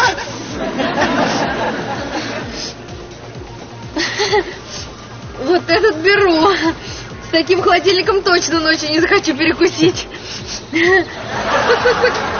Вот этот беру. С таким холодильником точно ночью не захочу перекусить.